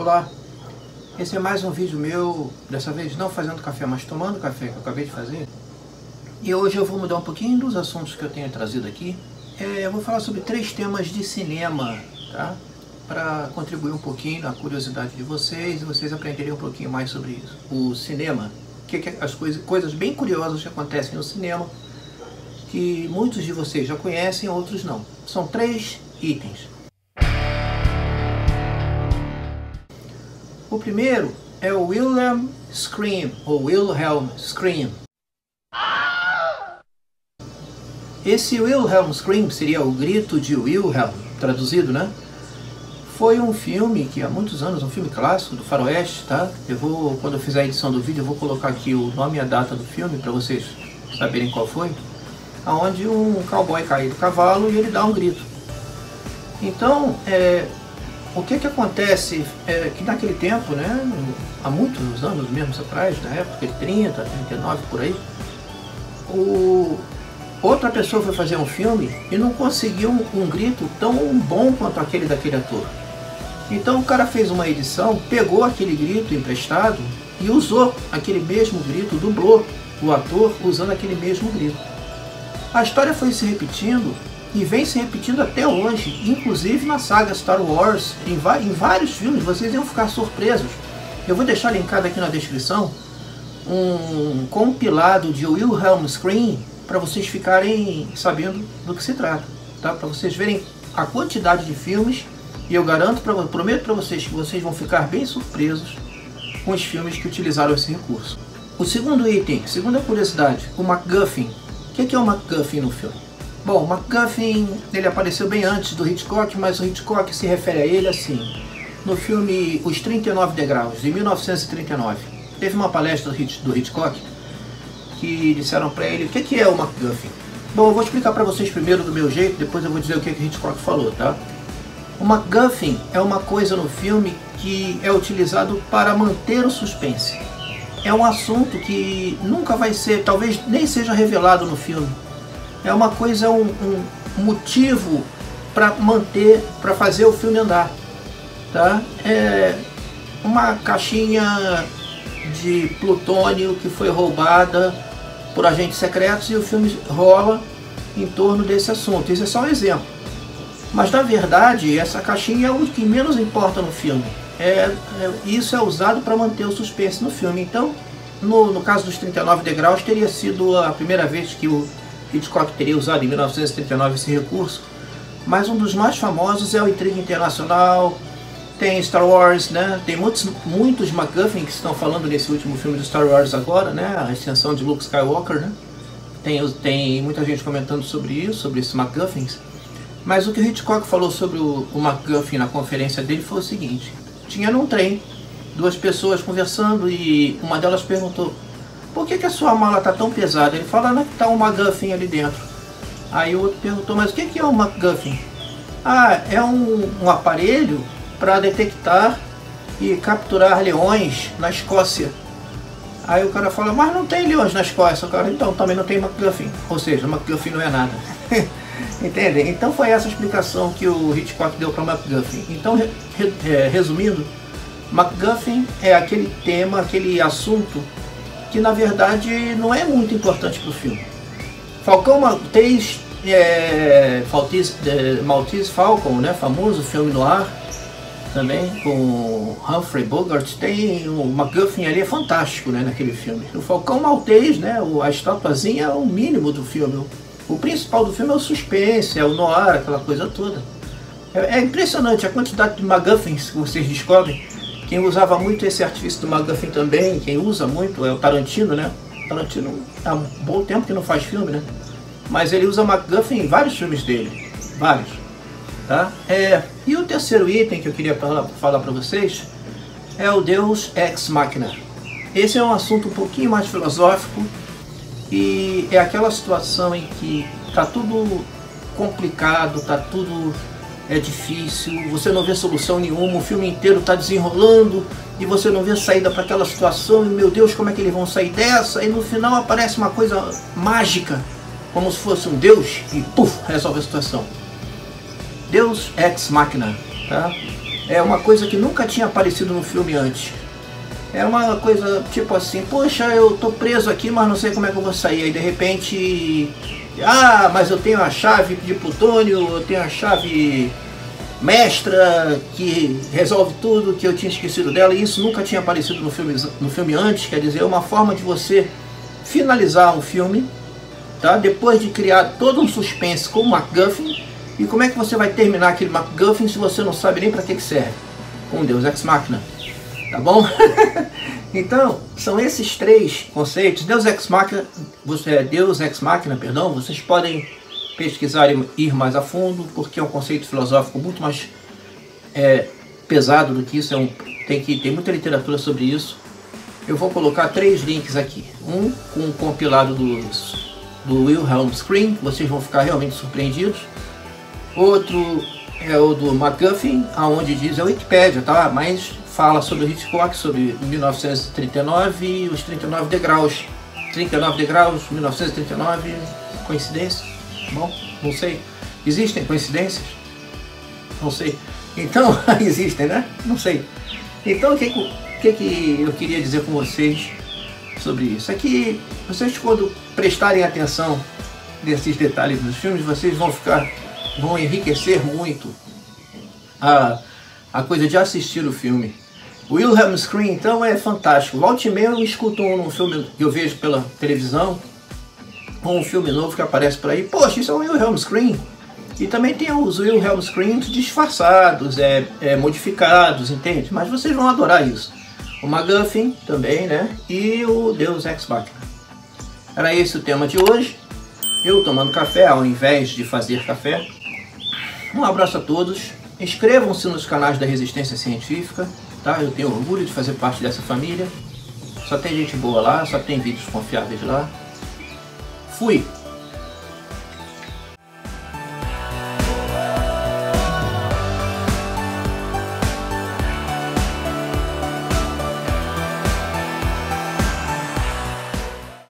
Olá, esse é mais um vídeo meu, dessa vez não fazendo café, mas tomando café que eu acabei de fazer. E hoje eu vou mudar um pouquinho dos assuntos que eu tenho trazido aqui. É, eu vou falar sobre três temas de cinema, tá? Para contribuir um pouquinho na curiosidade de vocês e vocês aprenderem um pouquinho mais sobre isso. O cinema, que, que as coisas, coisas bem curiosas que acontecem no cinema, que muitos de vocês já conhecem, outros não. São três itens. O primeiro é o Wilhelm Scream, ou Wilhelm Scream. Esse Wilhelm Scream seria o grito de Wilhelm, traduzido, né? Foi um filme que há muitos anos, um filme clássico do faroeste, tá? Eu vou, quando eu fizer a edição do vídeo, eu vou colocar aqui o nome e a data do filme para vocês saberem qual foi. Aonde um cowboy cai do cavalo e ele dá um grito. Então, é, o que que acontece é que naquele tempo, né, há muitos anos mesmo atrás, na época de 30, 39 por aí, o, outra pessoa foi fazer um filme e não conseguiu um, um grito tão bom quanto aquele daquele ator. Então o cara fez uma edição, pegou aquele grito emprestado e usou aquele mesmo grito, dublou o ator usando aquele mesmo grito. A história foi se repetindo e vem se repetindo até hoje, inclusive na saga Star Wars, em, em vários filmes, vocês iam ficar surpresos. Eu vou deixar linkado aqui na descrição um compilado de Wilhelm Scream para vocês ficarem sabendo do que se trata, tá? Para vocês verem a quantidade de filmes e eu garanto, pra, prometo para vocês que vocês vão ficar bem surpresos com os filmes que utilizaram esse recurso. O segundo item, segunda curiosidade, o MacGuffin. O que é o MacGuffin no filme? Bom, MacGuffin ele apareceu bem antes do Hitchcock, mas o Hitchcock se refere a ele assim. No filme Os 39 Degraus, de 1939, teve uma palestra do Hitchcock que disseram para ele o que é o MacGuffin. Bom, eu vou explicar para vocês primeiro do meu jeito, depois eu vou dizer o que, que Hitchcock falou, tá? O MacGuffin é uma coisa no filme que é utilizado para manter o suspense. É um assunto que nunca vai ser, talvez nem seja revelado no filme é uma coisa, um, um motivo para manter, para fazer o filme andar. Tá? É uma caixinha de plutônio que foi roubada por agentes secretos e o filme rola em torno desse assunto. Isso é só um exemplo. Mas na verdade, essa caixinha é o que menos importa no filme. É, é isso é usado para manter o suspense no filme. Então, no, no caso dos 39 degraus, teria sido a primeira vez que o Hitchcock teria usado em 1939 esse recurso, mas um dos mais famosos é o Intriga Internacional, tem Star Wars, né? Tem muitos, muitos MacGuffin que estão falando nesse último filme do Star Wars agora, né? A extensão de Luke Skywalker, né? Tem, tem muita gente comentando sobre isso, sobre esses MacGuffins. Mas o que o Hitchcock falou sobre o, o MacGuffin na conferência dele foi o seguinte: tinha num trem duas pessoas conversando e uma delas perguntou: por que, que a sua mala está tão pesada? Ele fala que está um MacGuffin ali dentro. Aí o outro perguntou, mas o que, que é um MacGuffin? Ah, é um, um aparelho para detectar e capturar leões na Escócia. Aí o cara fala, mas não tem leões na Escócia. O cara, então também não tem MacGuffin. Ou seja, MacGuffin não é nada. Entende? Então foi essa explicação que o Hitchcock deu para MacGuffin. Então, re, re, é, resumindo, MacGuffin é aquele tema, aquele assunto que na verdade não é muito importante para o filme. Falcão Maltese, é, é, Maltese Falcon, né, famoso filme no ar, também com Humphrey Bogart, tem o MacGuffin ali, é fantástico né, naquele filme. O Falcão Maltese, né, a estatuazinha é o mínimo do filme. O principal do filme é o suspense, é o noir, aquela coisa toda. É, é impressionante a quantidade de MacGuffins que vocês descobrem quem usava muito esse artifício do McGuffin também, quem usa muito é o Tarantino, né? Tarantino há um bom tempo que não faz filme, né? Mas ele usa McGuffin em vários filmes dele. Vários. Tá? É, e o terceiro item que eu queria falar, falar para vocês é o Deus Ex Machina. Esse é um assunto um pouquinho mais filosófico e é aquela situação em que tá tudo complicado, tá tudo é difícil, você não vê solução nenhuma, o filme inteiro está desenrolando e você não vê saída para aquela situação, e meu Deus, como é que eles vão sair dessa? E no final aparece uma coisa mágica, como se fosse um Deus, e puf, resolve a situação. Deus ex machina, tá? é uma coisa que nunca tinha aparecido no filme antes. É uma coisa tipo assim, poxa, eu tô preso aqui, mas não sei como é que eu vou sair. Aí de repente, ah, mas eu tenho a chave de plutônio, eu tenho a chave mestra que resolve tudo que eu tinha esquecido dela e isso nunca tinha aparecido no filme, no filme antes, quer dizer, é uma forma de você finalizar um filme, tá? depois de criar todo um suspense com o MacGuffin, e como é que você vai terminar aquele MacGuffin se você não sabe nem para que, que serve? Com Deus Ex Machina, tá bom? então, são esses três conceitos, Deus Ex Machina, você, é Deus Ex Machina, perdão, vocês podem pesquisar e ir mais a fundo, porque é um conceito filosófico muito mais é, pesado do que isso, é um, tem, que, tem muita literatura sobre isso. Eu vou colocar três links aqui. Um com um compilado dos, do Wilhelm Scream, vocês vão ficar realmente surpreendidos. Outro é o do McGuffin, aonde diz é a Wikipedia, tá? Mas fala sobre Hitchcock, sobre 1939 e os 39 degraus. 39 degraus, 1939, coincidência? Bom, não sei. Existem coincidências? Não sei. Então, existem, né? Não sei. Então, o que, que, que eu queria dizer com vocês sobre isso? É que vocês, quando prestarem atenção nesses detalhes dos filmes, vocês vão ficar, vão enriquecer muito a, a coisa de assistir o filme. Wilhelm Scream, então, é fantástico. Volte e meia eu escuto um filme que eu vejo pela televisão, um filme novo que aparece por aí, poxa, isso é um Wilhelm Scream. E também tem os Wilhelm Screams disfarçados, é, é, modificados, entende? Mas vocês vão adorar isso. O McGuffin também, né? E o Deus Ex Machina. Era esse o tema de hoje. Eu tomando café ao invés de fazer café. Um abraço a todos. Inscrevam-se nos canais da Resistência Científica, tá? Eu tenho orgulho de fazer parte dessa família. Só tem gente boa lá, só tem vídeos confiáveis lá. Fui!